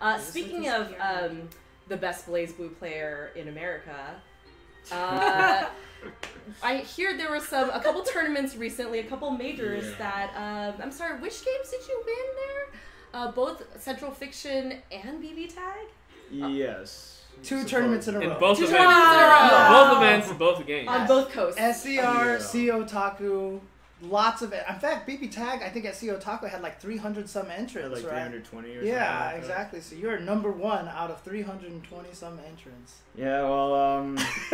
Uh, speaking of um, the best BlazBlue player in America, uh, I hear there were some a couple tournaments recently, a couple majors Yeah. that um, I'm sorry, which games did you win there? Uh, both Central Fiction and BB Tag. Yes. Two tournaments in a row. In row. both Two events. tournaments in a row. Both events, both games. on both coasts. SCR, Yeah. CEOtaku, lots of it. In fact, BB Tag, I think at CEOtaku had like 300 some entrants, like right? 320 or something. Yeah, like that. exactly. So you're number one out of 320 some entrants. Yeah, well, um.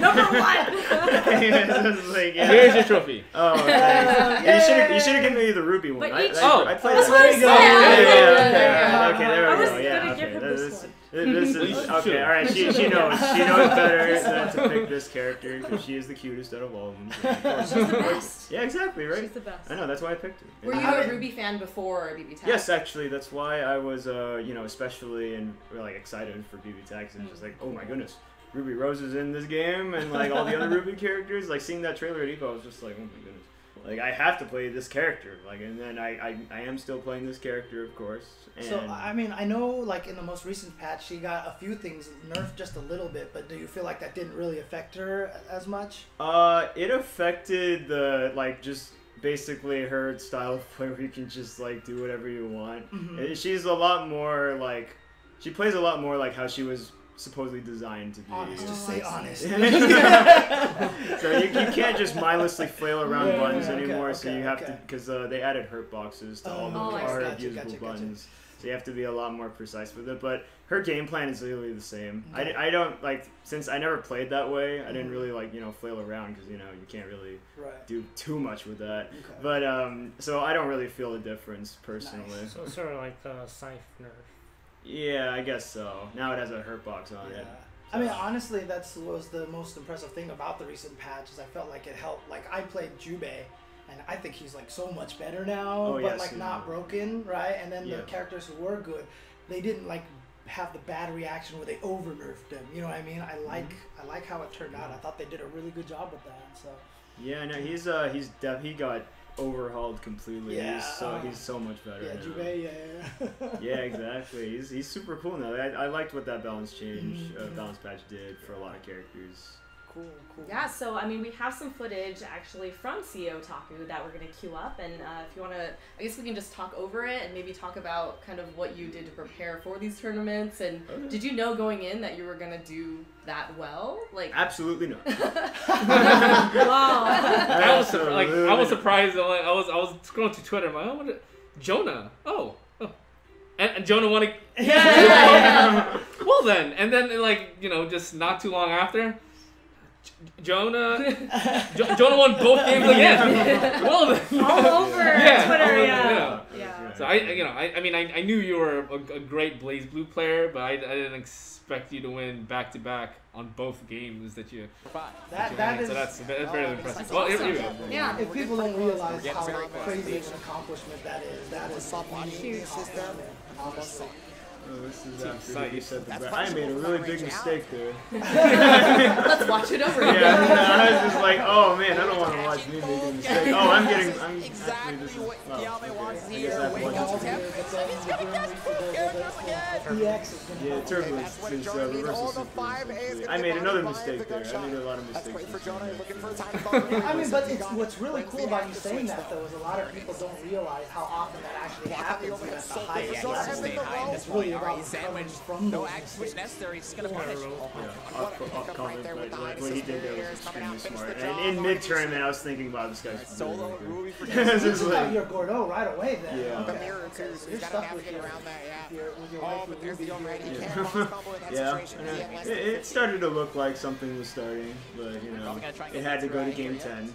Number one. like, yeah. Here's your trophy. Oh, thanks. Yeah, you should have you should have given me the ruby one. But I, each- I, Oh. I played That's that. what I said. yeah, yeah, Yeah, okay, yeah, okay, there I we was go. Yeah, gonna okay. give him This, this this, one. this You is okay. All right, she, she knows she knows better than to pick this character because she is the cutest out of all of them. So. She's the best. Yeah, exactly right. She's the best. I know that's why I picked her. Were you a RWBY fan before BB Tag? Yes, actually, that's why I was, uh, you know, especially and like excited for BB Tag and just like, oh my goodness, Ruby Rose is in this game, and like all the other RWBY characters. Like seeing that trailer at Evo, I was just like, oh my goodness, like I have to play this character. Like, and then I, I, I am still playing this character, of course. And So I mean, I know like in the most recent patch, she got a few things nerfed just a little bit, but do you feel like that didn't really affect her as much? Uh, it affected the like just basically her style of play where you can just like do whatever you want. Mhm. Uh, She's a lot more like she plays a lot more like how she was supposedly designed to be. Honest, just Oh, say honest. so you, you can't just mindlessly flail around Yeah, buttons okay, anymore. so okay, you have okay. to because uh, they added hurt boxes to all the Oh, hard Gotcha, usable gotcha, gotcha. buttons. So you have to be a lot more precise with it. But her game plan is literally the same. I, Okay. I don't like since I never played that way. I didn't Mhm. really like you know flail around because you know you can't really right. do too much with that. Okay. But um, so I don't really feel a difference personally. So sort of like the Scythe nerf. Yeah, I guess so. Now it has a hurt box on Yeah. it. I mean, honestly, that's was the most impressive thing about the recent patch is I felt like it helped. Like I played Jubei, and I think he's like so much better now, Oh, but yes, like yeah. not broken, right? And then Yeah. the characters who were good, they didn't like have the bad reaction where they over nerfed them. You know what I mean? I like Mm-hmm. I like how it turned out. I thought they did a really good job with that. So Yeah, no, he's uh he's def- he got overhauled completely. Yeah, he's so he's so much better. yeah. Jubei, yeah. yeah, exactly. He's, he's super cool now. I, I liked what that balance change, uh, Mhm. balance patch did for a lot of characters. Cool, cool. Yeah, so I mean, we have some footage actually from CEO Taku that we're gonna queue up, and uh, if you wanna, I guess we can just talk over it and maybe talk about kind of what you did to prepare for these tournaments. And Okay. did you know going in that you were gonna do that well? Like, Absolutely not. wow. I was surpri- like I was surprised. Like, I was I was scrolling to Twitter. I'm like, oh, what? a- Jona. Oh, oh. And, and Jona won. A, yeah, yeah, yeah. well then, and then like you know, just not too long after, J- Jona jo- Jona won both games again. well. All over Yeah, Twitter, all over, yeah. yeah. yeah. So I, you know, I, I mean, I, I knew you were a, a great BlazBlue player, but I, I didn't expect you to win back to back on both games that you. That that is. so that's, that's very impressive. That's Well, here- awesome. here we go. Yeah. If people don't realize how crazy of an accomplishment that is, that is Huge system. honestly. Oh, this is after you said the bra- I made a really big range mistake there. Let's watch it over again. Yeah, I was just like, oh man, I don't want to watch me make a mistake. Oh, I'm getting, I'm Exactly this is. what Oh, Yame okay. wants I here. guess I've Wake up, But Tim. then the Grim Reaper, the- the EX gonna Yeah, help. turbulence That's what is uh, Jona needs. reversal All the super. five A's essentially. gonna I made another mistake there. I made a lot of mistakes. great for this Jona. game, Looking for a actually. time I mean, but it's what's really cool about you saying that though is a lot of people don't realize how often that actually happens even at the highest level. It's really about recovering from No those action mistakes. necessary. He's gonna punish. Oh, yeah, What off, a off pickup right there but with the like, high what he did there was assist coming out, extremely smart. And in mid tournament, I was thinking, wow, this guy's Solo really good. Ruby for This You is like, your Gordeau right away then. Yeah. The mirror too, Okay, so so he's gotta navigate around that, yeah. with your, with your Oh, but there's the here. already. He Yeah. can't boss combo in that situation. and He had less it, started to look like something was starting, but you know, Probably gonna try and it had to go to game 10.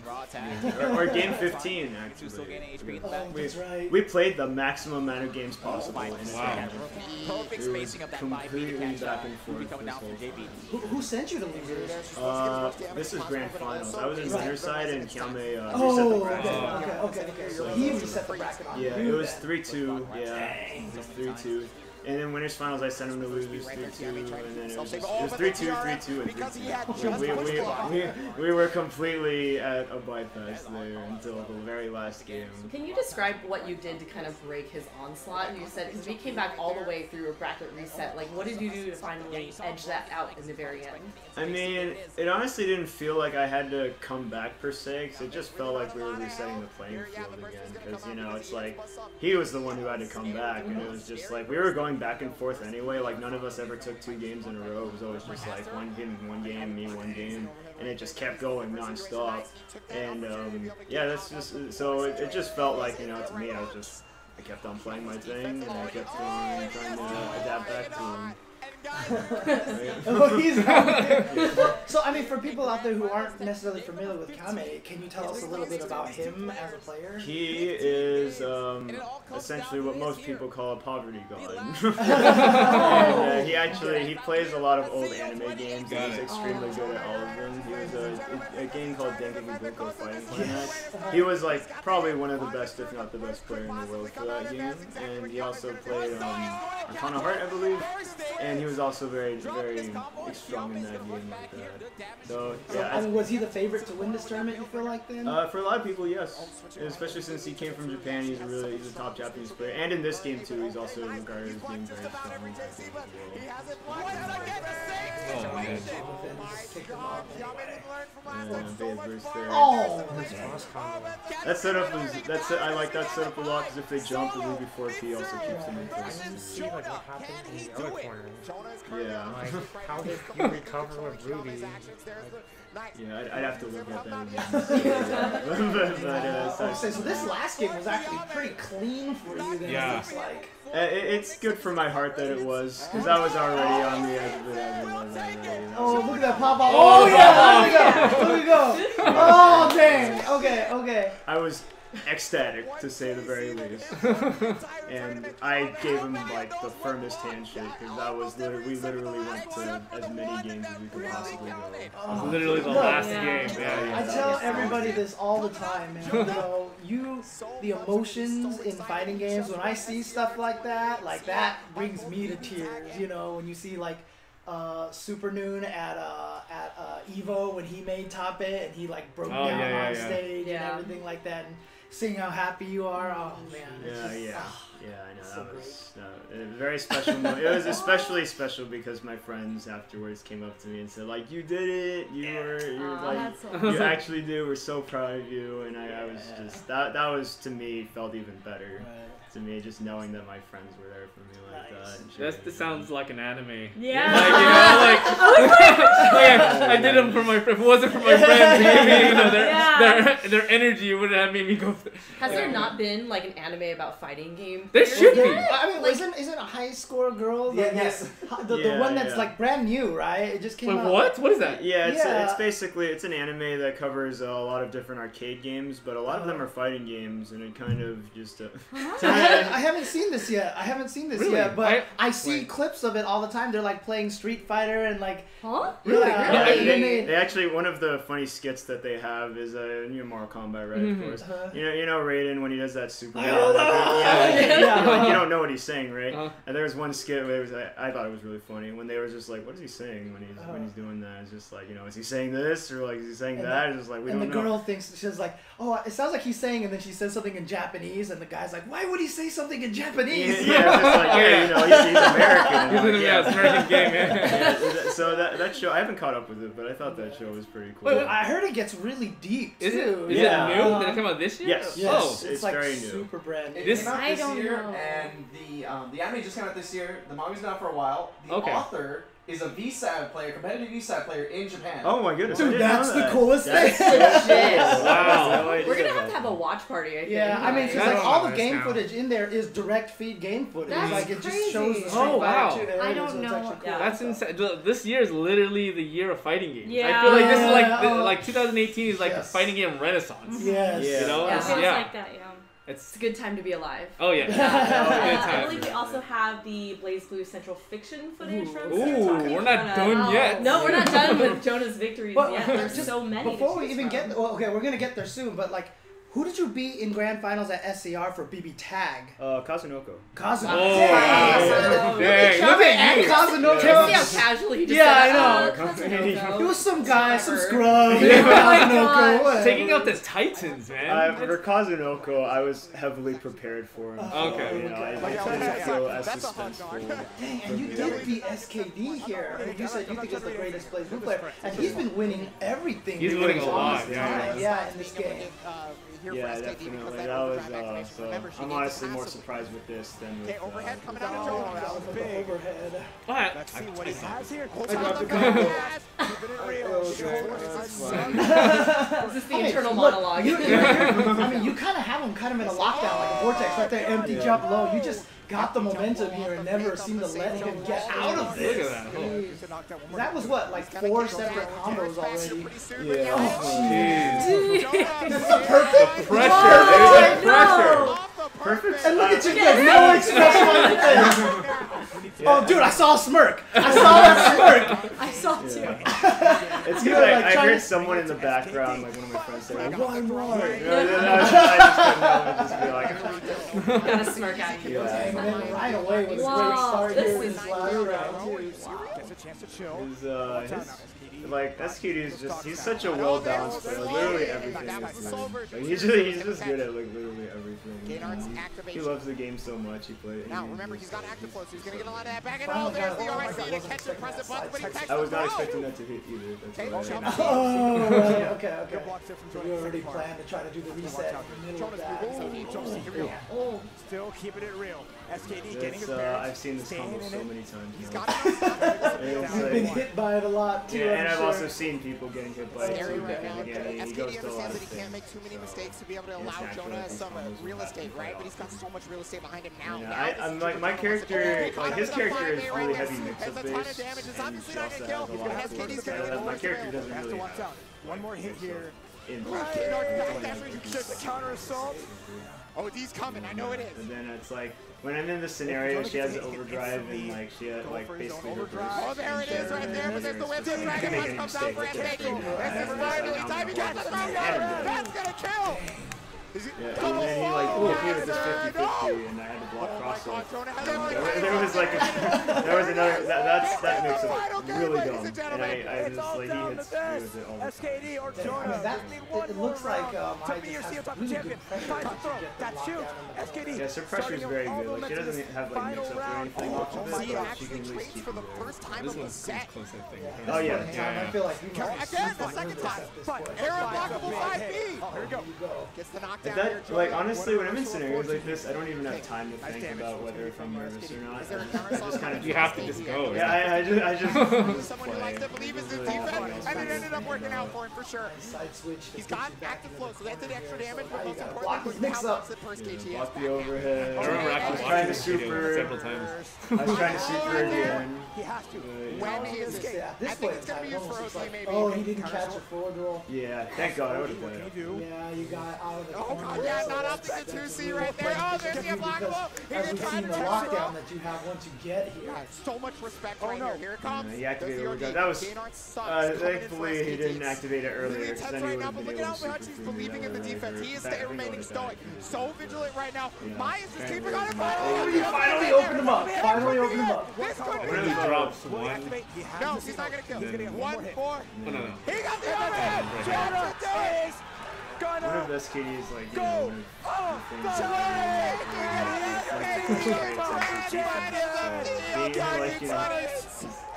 Or, or game 15, Two still gaining HP actually. Oh. We, that's right. we played the maximum amount of games possible in Wow. Game. Perfect It was spacing of that 5 feet to catch back uh, and Ruby forth coming down from JB. Who, who sent you the losers? Uh, this is grand finals. I was in Right. winner side and Kiame uh, reset the Oh, okay, bracket. okay, okay, okay. So he reset the bracket on Yeah, it was three two. Yeah, it was three two. And then winners finals I sent him to lose three two, and then it was, just, it was three two, three two, and three two. We, we, we, we were completely at a bypass there until the very last game. Can you describe what you did to kind of break his onslaught? You said because we came back all the way through a bracket reset. Like, what did you do to finally edge that out in the very end? I mean, it honestly didn't feel like I had to come back per se, 'cause it just felt like we were resetting the playing field again. Because you know, it's like he was the one who had to come back, and it was just like we were going back and forth anyway. Like none of us ever took two games in a row. It was always just like one him, one game, me, one game, and it just kept going nonstop. And um, yeah, that's just so it, it just felt like you know to me I was just I kept on playing my thing, and I kept on trying to adapt back to him. Right? Oh, he's so I mean, for people out there who aren't necessarily familiar with Kame, can you tell us a little bit about him as a player? He is um, essentially what most people call a poverty god. and, uh, he actually he plays a lot of old anime games and he's extremely good at all of them. He was a, a game called Dengeki Bunko Fighting Planet. He was like probably one of the best, if not the best player in the world for that game. And he also played um, Arcana Heart, I believe. And he was also very, very strong in that game like that. So So, yeah, I mean, was he the favorite to win this tournament? You feel like then? uh, for a lot of people, yes. Especially since he came from Japan, he's a really he's a top Japanese player. And in this game too, he's also regarded as being very strong in that game as well. Oh man. Defense kicked him off anyway. Yeah, big. Oh, That setup was that's I like that setup a lot because if they jump, the Ruby 4P also keeps them in place. see like what happened in the other corner. Yeah, Like, how did you recover with Ruby? Like, yeah, I'd, I'd have to look at that again. but, but, uh, Oh, so, so, so this last game was actually pretty clean for you. Then Yeah. it looks like. uh, it, it's good for my heart that it was because I was already on the edge of it as it was already. Oh, look at that pop up! Oh, yeah, there we go. There we go. Oh, dang. Okay, okay. I was ecstatic to say the very least, and I gave him like the firmest handshake because that was literally we literally went to as many games as we could possibly go. Oh. Literally the Look, last Yeah. game. Yeah, I tell everybody this all the time, man. You know, you, the emotions in fighting games, when I see stuff like that, like that brings me to tears. You know, when you see like uh, Super Noon at uh, at uh, Evo when he made top It and he like broke Oh, down yeah, yeah, on yeah. stage Yeah. and everything like that, and seeing how happy you are. Oh man, Yeah, just, yeah, ah. yeah. I know so that was uh, very special. moment. It was especially special because my friends afterwards came up to me and said, like, "You did it. You were, you were Aw, like, that's so you actually did. We're so proud of you." And I, I was just that. That was to me felt even better. Right. To me, just knowing that my friends were there for me like Nice. that. and That's, this sounds on. like an anime. Yeah. Like, you know, like, like, I did them for my If it wasn't for my friends, maybe, you know, their, Yeah. their, their energy wouldn't have made me go. Has there not been like an anime about fighting game? There should be. I mean, isn't isn't a high score girl? the- Yeah, yes. The, the, Yeah, one that's yeah. like brand new, right? It just came Wait, out. what? What is that? Yeah, it's, Yeah. it's basically it's an anime that covers a lot of different arcade games, but a lot of them are fighting games, and it kind of just. Uh, I haven't, I haven't seen this yet. I haven't seen this Really? yet, but I, I- see wait. clips of it all the time. They're like playing Street Fighter and like Huh? Really? Yeah, Yeah, and they, they- they actually one of the funny skits that they have is uh, new Mortal Kombat, right? Mhm. Of course. Uh-huh. You know, you know Raiden when he does that super. I don't know. Yeah, like, Yeah. like, you don't know what he's saying, right? Uh-huh. And there was one skit where it was, I, I thought it was really funny when they were just like, "What is he saying when he's when Uh-huh. he's doing that?" It's just like, you know, is he saying this or like is he saying And that? It's just like we and the don't know. girl thinks she's like, oh, it sounds like he's saying, and then she says something in Japanese, and the guy's like, why would he say something in Japanese? yeah, it's like, yeah, you know, he's, he's American. He's like, in, yeah, yeah. it's an American game, yeah. Yeah, so that that show I haven't caught up with it, but I thought that show was pretty cool. Wait, I heard it gets really deep Is it? too. Is Yeah. it new? Uh, Did it come out this year? Yes. Yes, Oh. it's, It's like very new. super brand new. It This- came out I this don't year, know. and the um, the anime just came out this year. The manga's been out for a while. The Okay. author is a VSAV player, competitive VSAV player in Japan. Oh my goodness! Dude, didn't that's the that. coolest That's thing. so Legit. Wow. We're gonna have to have a watch party. I think. Yeah, I mean, 'cause That's like all the game now. footage in there is direct feed game footage. That's like it just crazy. shows the oh, Street Oh, wow. Fighter 2 I don't so know. actually cool. Yeah. That's insane. This year is literally the year of fighting games. Yeah. I feel like this is like the, like 2018 is like Yes. the fighting game renaissance. Yes. Yeah. You know? Yeah. It's- Feels yeah. like that, yeah. It's It's a good time to be alive. oh yeah. Uh, Good I believe we also have the BlazBlue Central Fiction footage from Ooh, Sarataki. we're not Wanna- done yet. No, we're not done with Jona's victories But yet. There's just so many. to Before we even from. get, well, okay, we're gonna get there soon. But like, Who did you beat in grand finals at SCR for BB Tag? Uh, Kazunoko. Kazunoko. Oh, Dang. dang, look at you. And Kazunoko. See how casually he just Yeah, said, I know. "Oh, Kazunoko." It was some guy, some Whatever. scrub. Yeah. Oh Kazunoko, Taking out the Titans, man. Uh, for Kazunoko, I was heavily prepared for him. Oh, Okay. You know, I, okay. I didn't feel as That's suspenseful. Dang, and you did beat SKD here. who You said you think is the greatest player, player, and he's been winning everything. He's winning a lot, yeah. Yeah, in this game. Yeah, definitely. That was uh, so. I'm honestly more surprised with this than with. Okay, overhead Uh, coming Oh, out of that Jones. was with the overhead. Alright. Let's see what he has here. I dropped the Pass. Keeping it real. Okay, Jones that's is fine. This is the internal monologue. You, you, I mean, you kind of have him kind of in a lockdown, like a vortex right there, empty jump low. You just got the momentum here and never seemed to let him get out of Look this. at that. That was what, like four separate combos already. Yeah. Oh, jeez. This is a perfect Pressure, dude. Pressure. Perfect. And look at you, get no expression on your face. Oh, dude, I saw a smirk. I saw that smirk. I saw too. Yeah. It's good. Like, like, I trying heard someone in the background, like one of my friends, say, like, "One more." more. You know, and then I, was, I just couldn't help but just be like, Got a smirk at you. Yeah. And then right away was a great Wow, start this here in this last round, too. Gets a chance to chill. his, uh, his, like SKD is just he's such a well balanced player. Like, literally everything is good. Like, he's just he's just good at like literally everything. He, he loves the game so much. He plays. Now, remember, he's got active flow, so he's going to get a lot of that back. And Final oh, there's the round. OIC to catch the press button, but he takes I was not expecting that to hit either. That's Okay, why. jump. Oh, right, okay, okay. Good blocks there from So Jonas you already planned to try to do the reset in the middle of that. Google. Jonas, here we go. Oh, Still keeping it real. SKD getting his uh. I've seen this combo so many times. He's now. got it. You've been hit by it a lot too. Yeah, and I'm I've also seen people getting hit by it Scary too. right now. again, he SKD to understands that he can't make too many so. mistakes to be able to allow Jona some uh, combos will real estate, right? But he's got so much real estate behind him now. Yeah, Now I, this I'm is like my character, like his character is really heavy mix-up a of base, damage. It's and obviously she not also gonna kill. has a lot But of force. SKD's Yeah, gonna My get character doesn't Has to really watch have. One more hit here. in Oh, D's coming. I know it is. And then it's like when I'm in the scenario, she has overdrive and like she uh, had like basically reverse. Oh, there it is right there. But there's the whip. The Dragon Punch comes out for SKD. This is finally time. He gets the down. That's gonna kill. Is it Yeah, and then he like hit with this 50 no. 50 and I had to block Oh my cross God, off. Jona has And a there, there was like a, there was another that that's that makes it really dumb. And I, I just like he hits me with it all the time. SKD or I mean, Jonah. that, it, it looks like round um, to I your just have top really champion. good pressure Time to to throw. That's huge. in the SKD. Yeah, suppressor's starting very good. Like she doesn't have like final mix up or anything off of Oh, it, but she actually can at least keep for the it there. first time This of the one's set. close, I think. Yeah, Oh, yeah. this point in time, I feel like we Kill again, the second time. But point. Aaron Finds blockable 5B. hit. Here you go. Gets the knockdown that, like honestly, when I'm in Short scenarios like this, I don't even have time to think about whether if I'm nervous or not. Is there a I just, I counter just kind of You have to just go. Yeah, I, I just, I just, I just Someone who likes to believe is his defense, and it ended up working out for him for sure. Side switch. to He's got active flow, so that did extra damage, So but now you most importantly block was mix how up. much the first Yeah, KT block the overhead. I remember I was trying to super. several times. I was trying to super oh, again. He has to. When yeah. is it? Yeah, at this I think it's gonna be used for just OC like, maybe. oh, he didn't catch a forward roll. Yeah, thank God. I would have What oh, done it. Yeah, you got out of the Oh corner. god, yeah, so not up to the 2C right there. Oh, there's the you unblockable. Because He As we've seen the lockdown that you have once you get here. Yeah, so much respect Oh, right no. here. Here it comes. Yeah, he activated There's the overdrive. That was- Gaynard. Uh, Coming in for thankfully, he didn't activate it earlier because intense right now, but look at how much he's believing in the defense. He is That stay would remaining stoic. So vigilant right now. Yeah. Myers is Trying keeping to on it. raise Oh, You finally opened him up. Finally opened him up. This could be What it. if he drops one? activate? He has No, he's not gonna kill. He's gonna get one One more hit. more. Oh, no, no. He got the And other. then Is gonna like, you go know, one off of the the things. like, you know,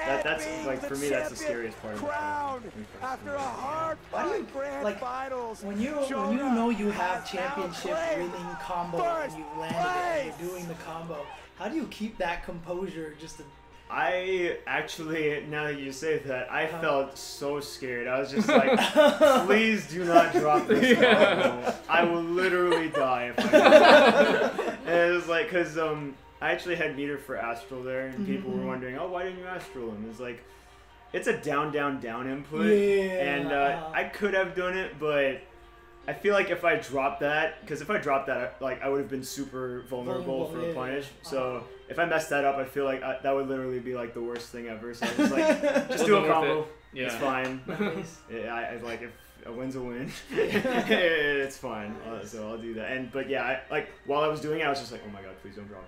that, that's like for me, that's the scariest part of game. after a hard Why do you- like, finals. When you when you know you have championship winning combo and you landed it and you're doing the combo, how do you keep that composure just to I actually, now that you say that, I Uh-huh. felt so scared. I was just like, please do not drop this combo. I will literally die if I. And it was like, because um, I actually had meter for Astral there, and people Mm-hmm. were wondering, oh, why didn't you Astral him? It's like, it's a down, down, down input. Yeah. And uh, I could have done it, but I feel like if I dropped that, because if I dropped that, like I would have been super vulnerable, Vulnerable, for yeah, a punish. yeah. So Uh-huh. if I messed that up, I feel like I, that would literally be like the worst thing ever. So I was like, just Wasn't do a combo. it. Yeah. It's fine. Nice. Yeah, I, I like if a win's a win. it's fine. Uh, so I'll do that. And but yeah, I, like while I was doing it, I was just like, oh my god, please don't drop.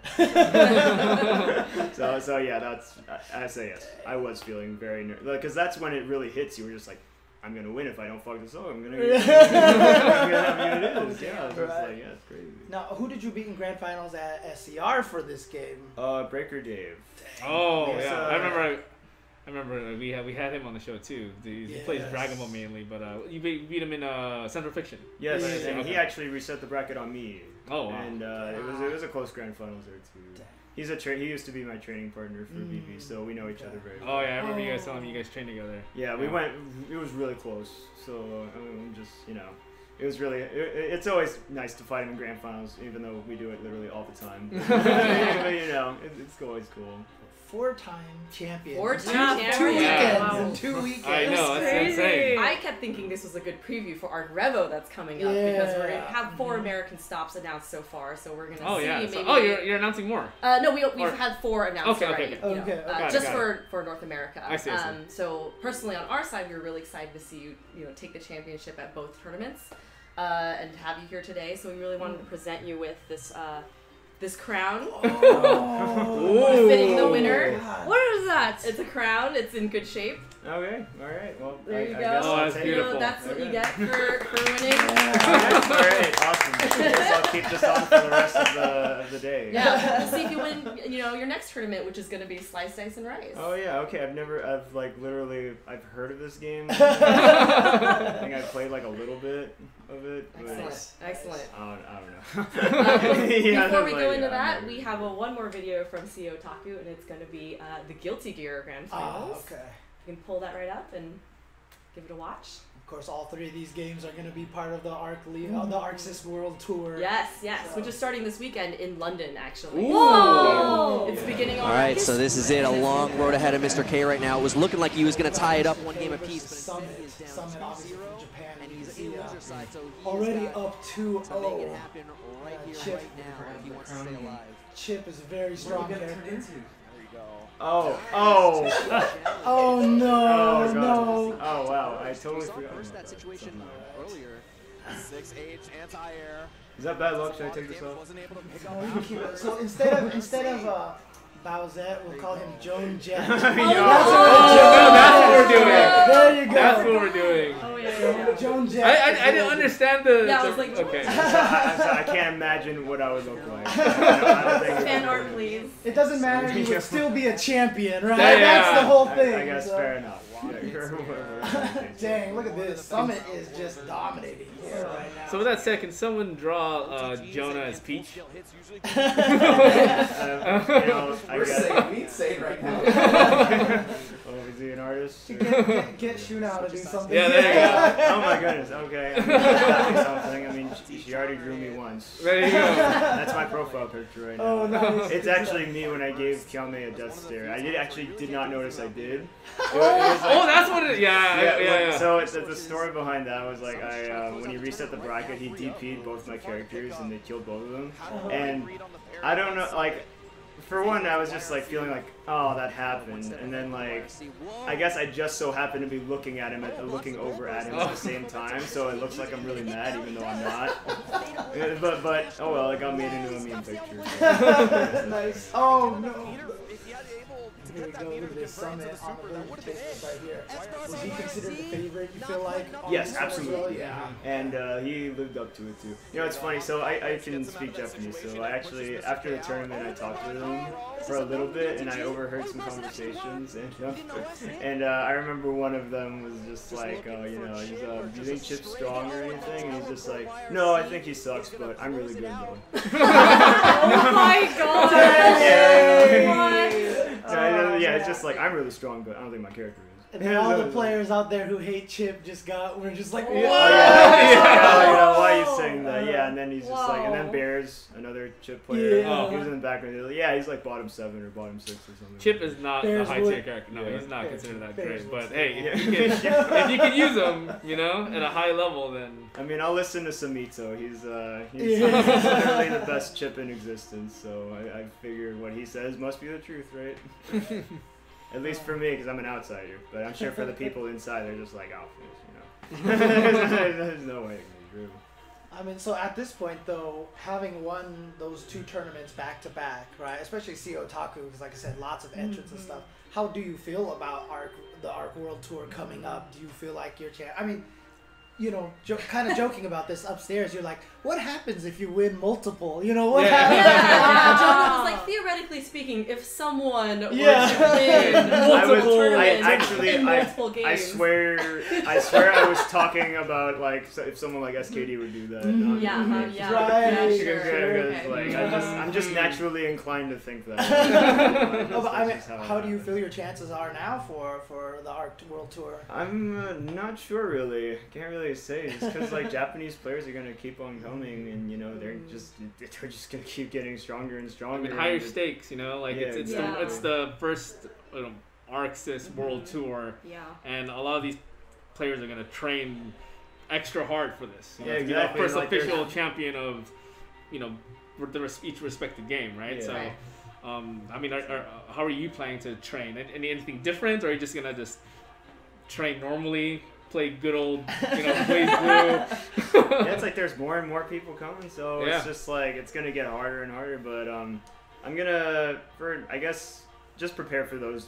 so so yeah, that's I, I say yes. I was feeling very nervous because that's when it really hits you. We're just like. I'm gonna win if I don't fuck this up. I'm gonna. I'm gonna have you it is. Yeah, it's Right. like yeah, it's crazy. Now, who did you beat in grand finals at SCR for this game? Uh, Breaker Dave. Oh Yes, yeah, uh, I remember. I remember we had we had him on the show too. He, he plays Dragon Ball mainly, but uh, you beat, beat him in uh, Central Fiction. Yes, Yeah. and he actually reset the bracket on me. Oh wow. And uh, it was it was a close grand finals there too. He's a tra- he used to be my training partner for Mm. BB, so we know each other very well. Oh yeah, I remember you guys Oh. telling me you guys trained together. Yeah, we Yeah. went. It was really close. So I mean, just you know, it was really. It, it's always nice to fight him in grand finals, even though we do it literally all the time. but you know, it, it's always cool. Four-time champion. Four-time champion. Two weekends Wow. in two weekends. I know that's crazy. insane. I kept thinking this was a good preview for Arc Revo that's coming up because we're gonna have 4 American stops announced so far, so we're gonna Oh see yeah. maybe. So, oh, you're, you're announcing more. Uh, no, we, we've Or- had four announced Okay, okay, already. okay. you know, Okay, uh, okay. Got it, just got for, for North America. I see, I see. Um, so personally, on our side, we were really excited to see you, you know, take the championship at both tournaments, uh, and have you here today. So we really wanted to present you with this uh, this crown. Oh, Fitting the winner. Oh God. What is that? It's a crown. It's in good shape. Okay, all right. Well, There I, you I go. Oh, I'll that's take You know, beautiful. that's what you get for, for winning. Yes, all right, awesome. I guess I'll keep this on for the rest of the, of the day. Yeah, we'll see if you win. You know, your next tournament, which is going to be slice, dice, and rice. Oh yeah, okay. I've never, I've like literally, I've heard of this game. I think I played like a little bit of it. Excellent, excellent. I don't, I don't know. Uh, Yeah, before we like, go into yeah, that, we have a one more video from CEO Taku, and it's going to be uh, the Guilty Gear Grand Ah, Finals. okay. You can pull that right up and give it a watch. Of course, all three of these games are going to be part of the Arc Le- uh, the ArcSys World Tour. Yes, yes, which is starting this weekend in London, actually. Whoa! It's beginning All right, so this is it. A long road ahead of Mr. K right now. It was looking like he was going to tie it up one game apiece, but Sumito, instead he is down Sumito obviously 2-0, from Japan, and he's can a uh, loser side, so he's already up 2 to make it 0. happen right Uh, here, Chip. right now, if he wants to stay alive. Chip is a very strong character. Oh, oh, Oh no, oh, no. Oh wow, I totally saw forgot. first that situation earlier. 6H anti-air. Is that bad luck? Should I take this off? Wasn't able to pick No, up you can keep it. So instead of instead of uh, Bowsette, we'll call him Joan Jett. Oh, no, that's what we're doing. There you go. That's what we're doing. Oh, yeah, yeah, yeah. Joan Jett. I, I, I didn't understand the. Yeah, I was like, okay. I'm I can't imagine what I would look like. I Fan art, please. It doesn't matter. You would still be a champion, right? Yeah, That's the whole I, thing. I guess so- fair enough. Yeah, you're- whatever. Dang, look at this. Sumito is just dominating here right now. So with that said, can someone draw uh, Jona as Peach? Uh, you know, I We're guess. saying, we say right now. Oh, is he an artist? or- get, get, get Shuna to do something. Yeah, there you go. oh my goodness. Okay. I mean, something. I mean, she, she already drew me once. There you go. That's my profile picture right now. Oh, nice. It's actually me when I gave Kyame a death stare. I did actually did not notice I did. It was, it like- Oh, that's what it. Yeah, yeah, yeah, yeah. So it's, the story behind that was like I uh, when he reset the bracket, he DP'd both my characters and they killed both of them. And I don't know, like for one, I was just like feeling like, oh, that happened, and then like I guess I just so happened to be looking at him, at, looking over at him at the same time, so it looks like I'm really mad, even though I'm not. But but oh well, it got made into a meme picture. so- nice. Oh no. Here we go. Look at this Sumito on the verge of this right here. Was he considered the favorite? You feel like? on Yes, this one as well? absolutely. Yeah. And uh, he lived up to it too. You know, it's funny. So I, I can speak Japanese. So I actually, after the tournament, I talked to him for a little bit, and I overheard some conversations. And uh, and uh, I remember one of them was just like, uh, you know, he's, uh, do you think Chip's strong or anything? And he's just like, no, I think he sucks, but I'm really good though. Oh my god! Yeah. What? Yeah, yeah, it's oh, just like I'm really strong, but I don't think my character is. And then all the players out there who hate Chip just got, we're just like, what? oh, yeah, it's like, oh, you why are you saying that? Yeah, and then he's just like, and then Bears, another chip player, Yeah. he was in the background. Like, yeah, he's like bottom seven or bottom six or something. Chip is not Bears a high tier character. No, Yeah. he's not Bears- considered that Bears great. But hey, if you, can, if you can use him, you know, at a high level, then I mean, I'll listen to Sumito. He's uh, he's, Yeah. he's literally the best chip in existence. So I, I figured what he says must be the truth, right? At least for me, because I'm an outsider. But I'm sure for the people inside, they're just like, oh, you know. there's, there's no way it can be true. I mean, so at this point, though, having won those two tournaments back to back, right? Especially CEOtaku, because like I said, lots of entrants and mm-hmm. stuff. How do you feel about Arc, the Arc World Tour coming up? Do you feel like you're champ? I mean, you know, jo- kind of joking about this upstairs. You're like, what happens if you win multiple? You know, what Yeah. happens? Yeah, Jona was like, theoretically speaking, if someone Yeah. were to win I multiple was, I actually, in I, multiple games, I swear, I swear, I was talking about like so- if someone like SKD would do that. Mhm. Yeah, me. uh-huh, yeah, Right. yeah, Because, sure. Okay. like, I'm just, I'm just naturally inclined to think that. Oh, but I mean, That's just it how do you feel your chances are now for for the Arc World Tour? I'm uh, not sure really. Can't really say. Just because like Japanese players are gonna keep on coming, and you know they're just they're just gonna keep getting stronger and I stronger. mean, higher stakes, you know, like Yeah, it's it's exactly. the it's the first you know, ArcSys World Tour, Yeah. and a lot of these players are gonna train extra hard for this. You know, Yeah, exactly, first like, there's- official champion of, you know, for the res- each respective game, right? Yeah. So, Right. um, I mean, are, are, how are you planning to train? Any anything different, or are you just gonna just train normally, play good old, you know, Blaze Blue? yeah, it's like there's more and more people coming, so Yeah. it's just like it's gonna get harder and harder. But um, I'm gonna for I guess just prepare for those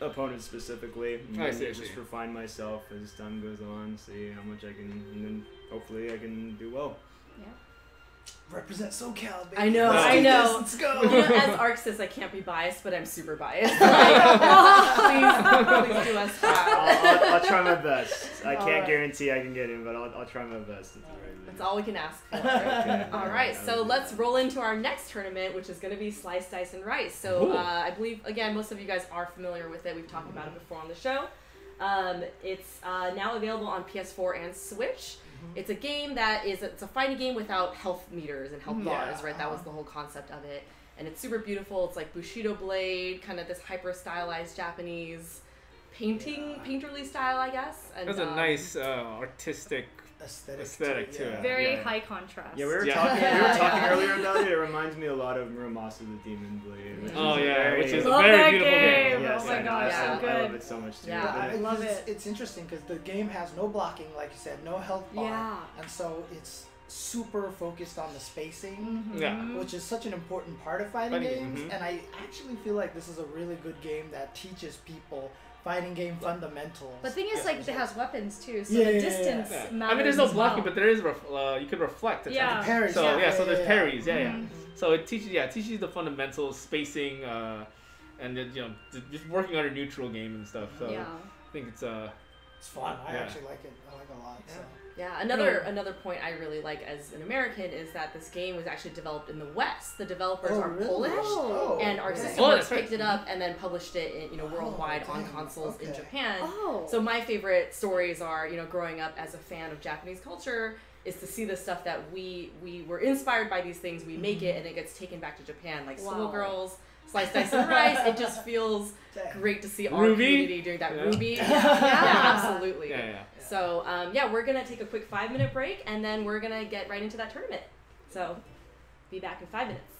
opponents specifically. I then see, I just see. refine myself as time goes on, see how much I can, and then hopefully I can do well. Yeah. Represent SoCal, baby. I know, Let's I know. this, Let's go. You know, as ArcSys, I can't be biased, but I'm super biased. Like, please, please do us I'll, proud. I'll, I'll try my best. I can't Alright. guarantee I can get in, but I'll, I'll try my best. at That's all we can ask for. Okay. All right, so let's roll into our next tournament, which is going to be Slice, Dice, and Rice. So uh, I believe, again, most of you guys are familiar with it. We've talked about it before on the show. Um, it's uh, now available on PS4 and Switch. It's a game that is it's a fighting game without health meters and health Yeah, bars, right? That was the whole concept of it, and it's super beautiful. It's like Bushido blade, kind of this hyper stylized Japanese painting, painterly style, I guess. And, That's a um, nice uh, artistic. Aesthetic, Aesthetic to it. Very Yeah. high contrast. Yeah, we were Yeah. talking. We were talking earlier about it. It reminds me a lot of Muramasa the Demon Blade. which Oh is yeah, very- which is a very beautiful game. game. Yes, Oh my I God, I, so I love it so much too. Yeah. But I love it's, it. It's interesting because the game has no blocking, like you said, no health bar, Yeah. and so it's super focused on the spacing, Mhm. Yeah. which is such an important part of fighting Fighting, games. mhm. And I actually feel like this is a really good game that teaches people fighting game fundamentals. But thing is, Yeah. like, it has weapons too, so Yeah, the yeah, yeah, distance Yeah. matters. I mean, there's no blocking, well. but there is ref- uh, you can reflect. attack. Yeah. parries. So yeah, so there's parries. Yeah, yeah. Mhm. So it teaches yeah, it teaches you the fundamentals, spacing, uh, and then, you know just working on a neutral game and stuff. So Yeah. I think it's uh It's fun. I Yeah. actually like it. I like it a lot. So. Yeah, another another point I really like as an American is that this game was actually developed in the West. The developers Oh, are really? Polish, Oh, and our okay. System Oh, Works right. picked it up and then published it, in, you know, worldwide oh, on dang, consoles in. Japan. Oh. So my favorite stories are, you know, growing up as a fan of Japanese culture is to see the stuff that we we were inspired by these things, we make mm-hmm. it, and it gets taken back to Japan, like Soul Wow. Girls, Slice Dice and Rice. It just feels Dang. great to see our Ruby? community doing that. Yeah. Ruby, yeah, yeah, absolutely. yeah yeah. So um, yeah, we're gonna take a quick five minute break and then we're gonna get right into that tournament. So be back in five minutes.